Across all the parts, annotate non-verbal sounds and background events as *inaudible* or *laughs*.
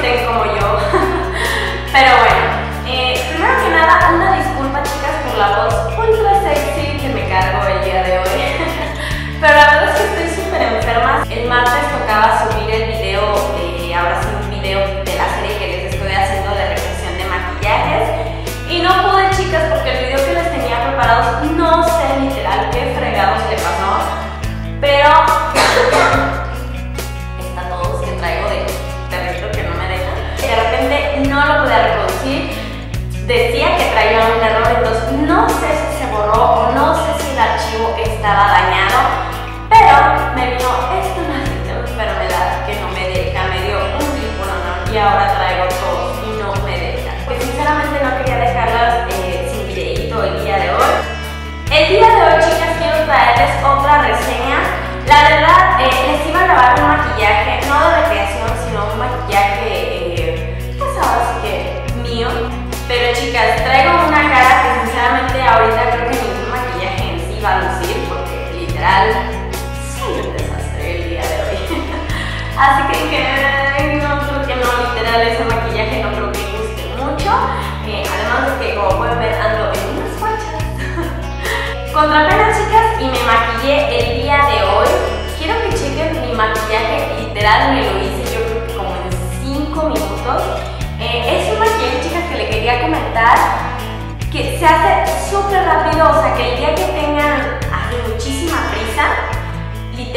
things going estaba dañado. Pero me vino esta maldita enfermedad que no me deja, me dio un no y ahora traigo todos y no me deja. Porque sinceramente no quería dejarlas eh, sin videito el día de hoy. El día de hoy, chicas, quiero traerles otra reseña. La verdad, eh, les iba a grabar un maquillaje, no de recreación, sino un maquillaje, eh, pues ahora sí que mío. Pero chicas, traigo literal *laughs* Así que, no creo que no, literal, ese maquillaje no creo que guste mucho. Eh, además de que, como pueden ver, ando en unas fachas. *laughs* Contra pena, chicas, y me maquillé el día de hoy. Quiero que chequen mi maquillaje, literal, me lo hice yo creo que como en 5 minutos. Eh, es un maquillaje, chicas, que le quería comentar que se hace súper rápido, o sea, que el día que tengan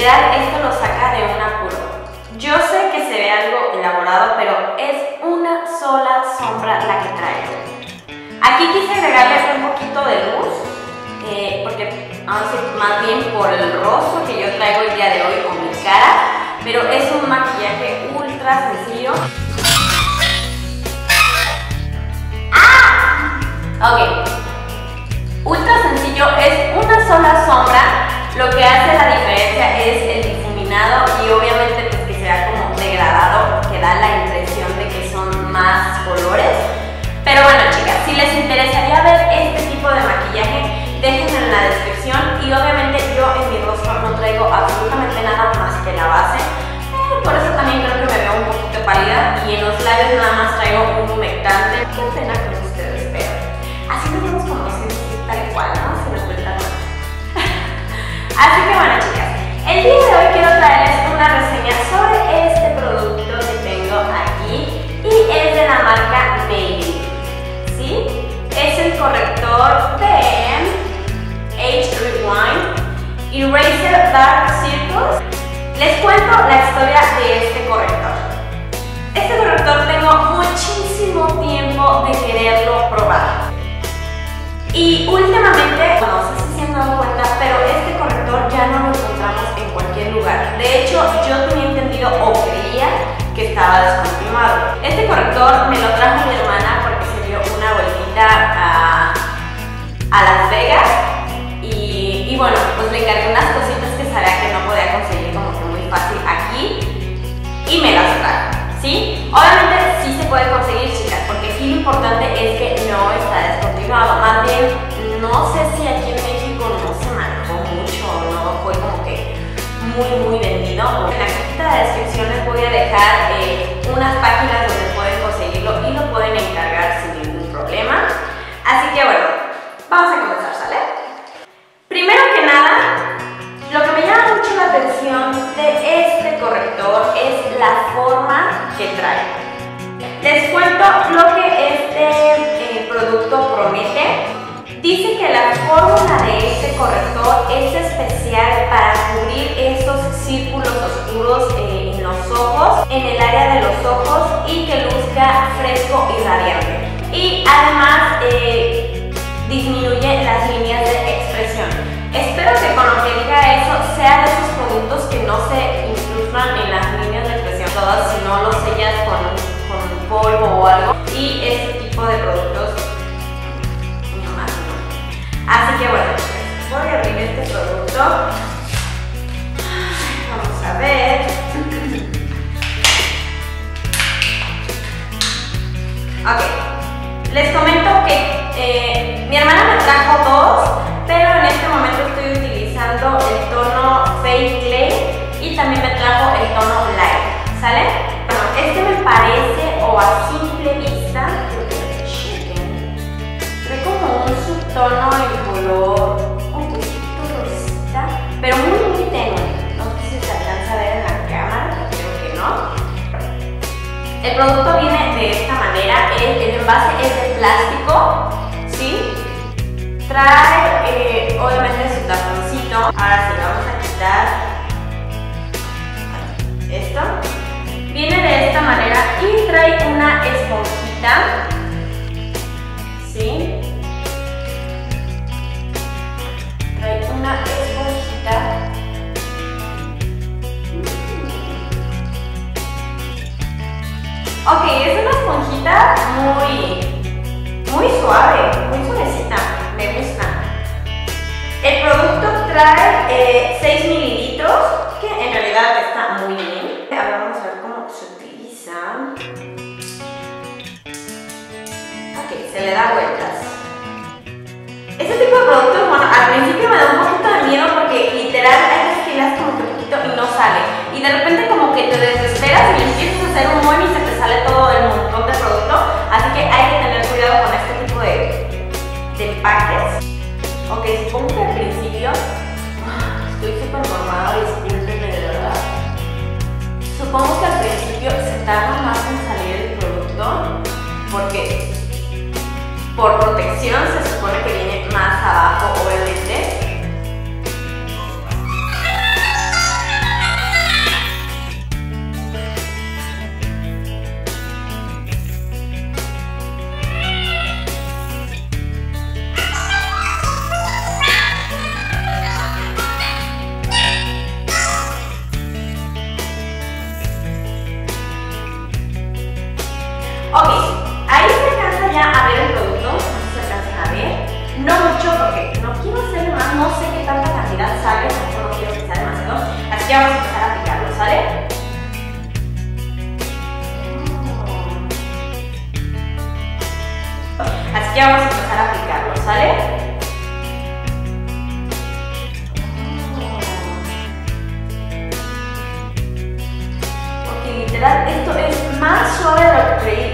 literal, esto lo saca de un apuro. Yo sé que se ve algo elaborado, pero es una sola sombra la que traigo. Aquí quise agregarle un poquito de luz, eh, porque vamos a más bien por el rostro que yo traigo el día de hoy con mi cara, pero es un maquillaje ultra sencillo. ¡Ah! Ok. Ultra sencillo, es Así que bueno chicas, el día de hoy quiero traerles una reseña sobre este producto que tengo aquí y es de la marca Baby. ¿Sí? Es el corrector de Age Rewind Eraser Dark Circles. Les cuento la historia de este corrector. Este corrector tengo muchísimo tiempo de quererlo probar. Y últimamente, lugar. De hecho, yo tenía entendido o creía que estaba descontinuado. Este corrector me lo trajo mi hermana porque se dio una vueltita a, Las Vegas y, bueno, pues le encargué unas cositas que sabía que no podía conseguir como que muy fácil aquí y me las trajo, ¿sí? Obviamente sí se puede conseguir, chicas, porque aquí lo importante es que no está descontinuado. Más bien, muy, muy vendido. En la cajita de descripción les voy a dejar eh, unas páginas donde pueden conseguirlo y lo pueden encargar sin ningún problema. Así que bueno, vamos a comenzar, ¿sale? Primero que nada, lo que me llama mucho la atención de este corrector es la forma que trae. Les cuento lo que este eh, producto promete. Dice que la fórmula de este corrector es especial para cubrir esos círculos oscuros eh, en los ojos, en el área de los ojos y que luzca fresco y radiante. Y además eh, disminuye las líneas de expresión. Espero que con lo que diga eso sea de esos productos que no se incluyan en las líneas de expresión todas, si no los sellas con polvo o algo y este tipo de productos así que bueno voy a abrir este producto Ok, les comento que eh, mi hermana me trajo dos, pero en este momento estoy utilizando el tono Fade Clay y también me trajo el tono Light, ¿sale? Bueno, este me parece, o a simple vista, chequen, ve como un subtono en color un poquito rosita, pero muy muy tenue. No sé si se alcanza a ver en la cámara, creo que no. El producto viene de el, envase es de plástico, ¿sí? Trae eh, obviamente su taponcito. Ahora sí, vamos a quitar esto. Viene de esta manera y trae una esponjita. Se le da vueltas. Este tipo de productos, bueno, al principio me da un poquito de miedo porque literal hay que das como que poquito y no sale. Y de repente como que te desesperas y empiezas a hacer un buen y se te sale todo el montón de producto. Así que hay que tener cuidado con este tipo de, de empaques. Ok, supongo que al principio *sighs* estoy súper normada, discúlpenme de verdad. Supongo que al principio se tarda más en salir el producto porque por protección se supone que viene más abajo, que vamos a empezar a aplicarlo, ¿sale? Así que vamos a empezar a aplicarlo, ¿sale? Ok, literal, esto es más suave de lo que creí.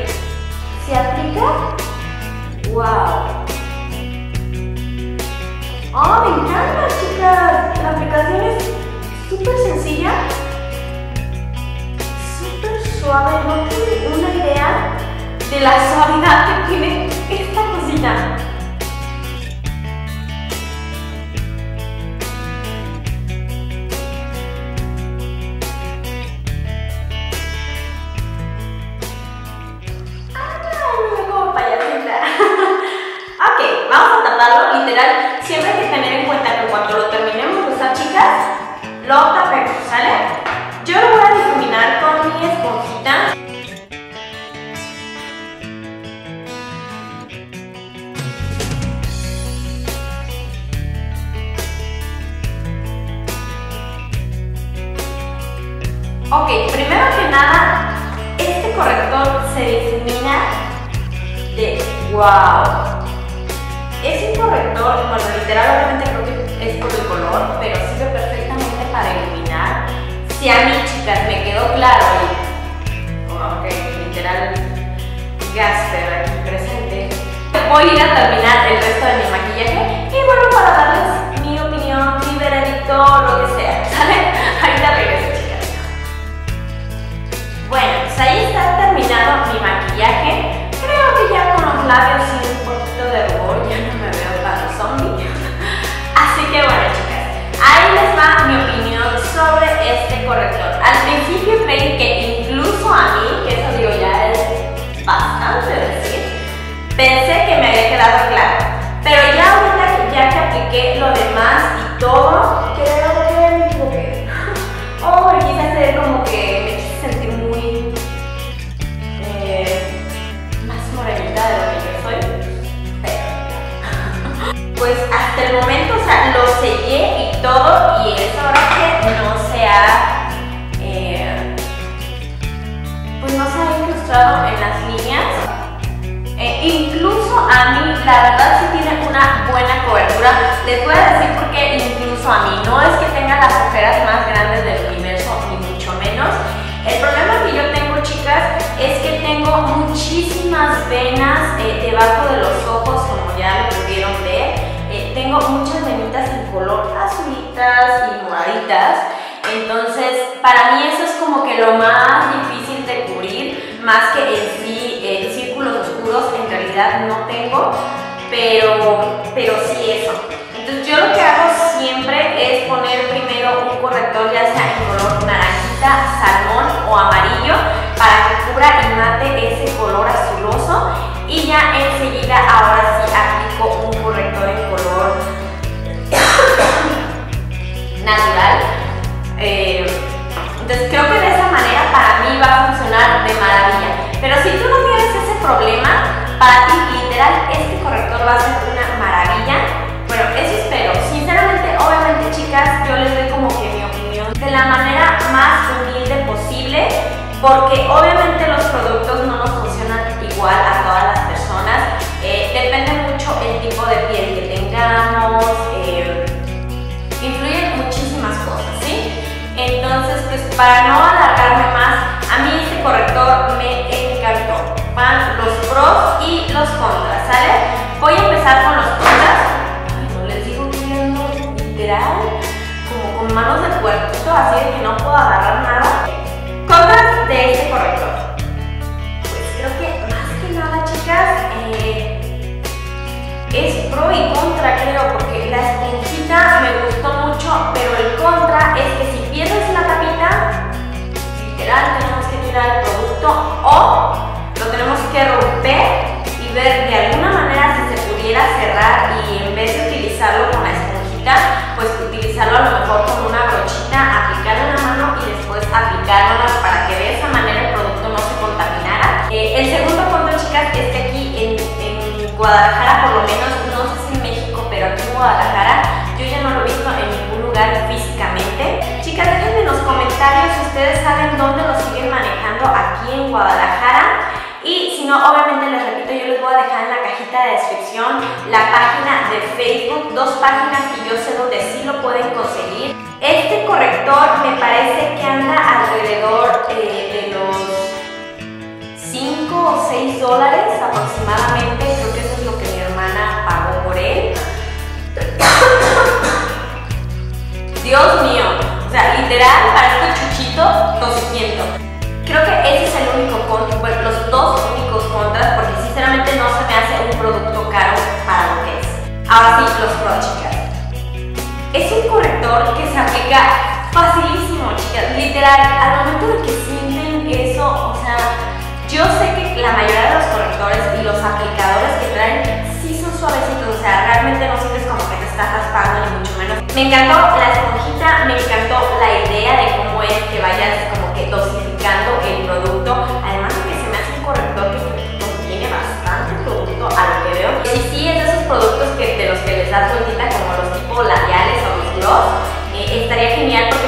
Literal, siempre hay que tener en cuenta que cuando lo terminemos de usar, chicas, lo tapemos, ¿sale? Yo lo voy a difuminar con mi esponjita. Ok, primero que nada, este corrector se difumina de wow. Es un corrector, bueno, literal obviamente creo que es por el color, pero sirve perfectamente para iluminar. Si a mí, chicas, me quedó claro oh, ok, literal, Gasper aquí presente, voy a ir a terminar el resto de mi maquillaje y bueno, para darles mi opinión, mi veredicto, lo que sea, *laughs* ¿sale? Ahorita regreso, chicas. Bueno, tengo muchísimas venas eh, debajo de los ojos, como ya lo pudieron ver. Eh, tengo muchas venitas en color azulitas y moraditas. Entonces, para mí eso es como que lo más difícil de cubrir más que en sí eh, círculos oscuros, en realidad no tengo, pero, pero sí eso. Entonces yo lo que hago siempre es poner primero un corrector ya sea en color naranjita, salmón o amarillo porque obviamente los productos no nos funcionan igual a todas las personas. Eh, depende mucho el tipo de piel que tengamos, eh, influyen muchísimas cosas, ¿sí? Entonces, pues para no alargarme más, a mí este corrector me encantó. Van los pros y los contras, ¿sale? Voy a empezar con los contras. Ay, no les digo que literal, como con manos de puerto, así de que no puedo agarrar nada. Guadalajara, por lo menos, no sé si en México, pero aquí en Guadalajara, yo ya no lo he visto en ningún lugar físicamente. Chicas, déjenme en los comentarios si ustedes saben dónde lo siguen manejando aquí en Guadalajara. Y si no, obviamente les repito, yo les voy a dejar en la cajita de descripción la página de Facebook, dos páginas que yo sé donde sí lo pueden conseguir. Este corrector me parece facilísimo, chicas. Literal, al momento de que sienten eso, o sea, yo sé que la mayoría de los correctores y los aplicadores que traen sí son suavecitos, o sea, realmente no sientes como que te estás raspando ni mucho menos. Me encantó la esponjita, me encantó la idea de cómo es que vayas como que dosificando el producto, además de que se me hace un corrector que contiene bastante producto a lo que veo. Y sí, es de esos productos que, de los que les das vueltita como los tipo labiales o los gloss, eh, estaría genial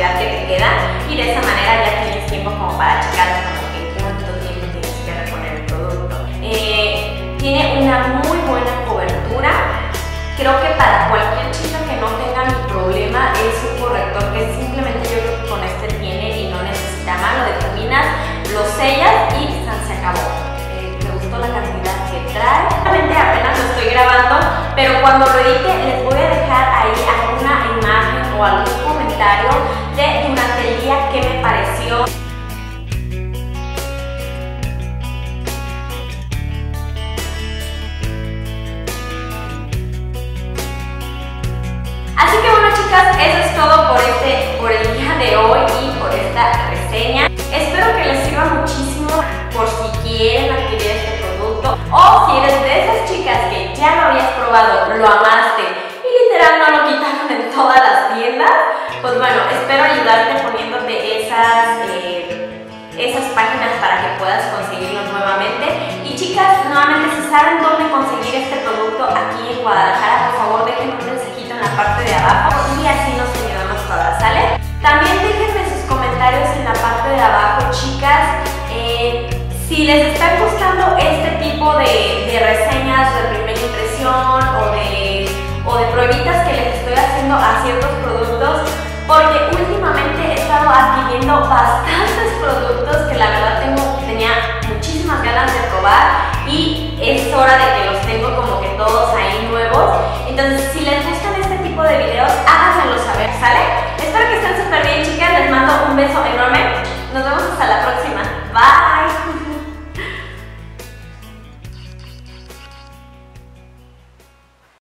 que te queda y de esa manera ya tienes tiempo como para checar como que cuánto tiempo tienes que reponer el producto. Eh, tiene una muy buena cobertura. Creo que para cualquier chica que no tenga mi problema es un corrector que simplemente yo creo que con este tiene y no necesita más. Lo determinas, lo sellas y se acabó. Eh, me gustó la cantidad que trae. Realmente apenas lo estoy grabando, pero cuando lo edite les voy a dejar ahí alguna imagen o algún comentario chicas, eso es todo por, este, por el día de hoy y por esta reseña. Espero que les sirva muchísimo por si quieren adquirir este producto o si eres de esas chicas que ya lo habías probado, lo amaste y literal no lo quitaron en todas las tiendas, pues bueno, espero ayudarte poniéndote esas... Eh, esas páginas para que puedas conseguirlo nuevamente. Y chicas, nuevamente, si saben dónde conseguir este producto aquí en Guadalajara, por favor déjenme un mensajito en la parte de abajo y así nos ayudamos todas, ¿sale? También déjenme sus comentarios en la parte de abajo, chicas. Eh, si les está gustando este tipo de, reseñas de primera impresión o de, o de pruebitas que les estoy haciendo a ciertos productos, porque últimamente he estado adquiriendo bastantes productos que la verdad tengo, tenía muchísimas ganas de probar y es hora de que los tengo como que todos ahí nuevos. Entonces, si les tipo de videos, háganmelo saber, ¿sale? Espero que estén súper bien, chicas. Les mando un beso enorme. Nos vemos hasta la próxima. Bye.